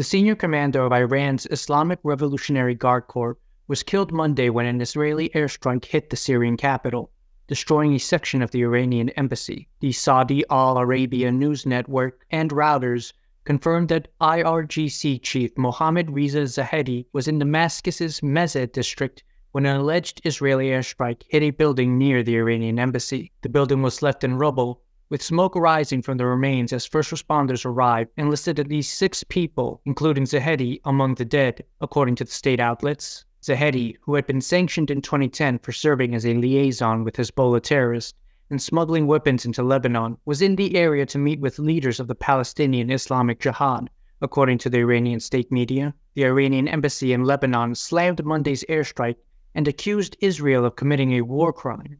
The senior commander of Iran's Islamic Revolutionary Guard Corps was killed Monday when an Israeli airstrike hit the Syrian capital, destroying a section of the Iranian embassy. The Saudi Al Arabiya news network and Reuters confirmed that IRGC chief Mohammad Reza Zahedi was in Damascus's Mezzeh district when an alleged Israeli airstrike hit a building near the Iranian embassy. The building was left in rubble, with smoke rising from the remains as first responders arrived and listed at least six people, including Zahedi, among the dead, according to the state outlets. Zahedi, who had been sanctioned in 2010 for serving as a liaison with Hezbollah terrorists and smuggling weapons into Lebanon, was in the area to meet with leaders of the Palestinian Islamic Jihad, according to the Iranian state media. The Iranian embassy in Lebanon slammed Monday's airstrike and accused Israel of committing a war crime.